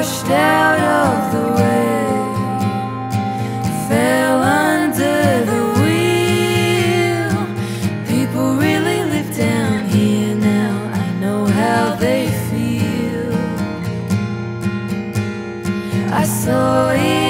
washed out of the way, fell under the wheel. People really live down here now, I know how they feel. I saw it.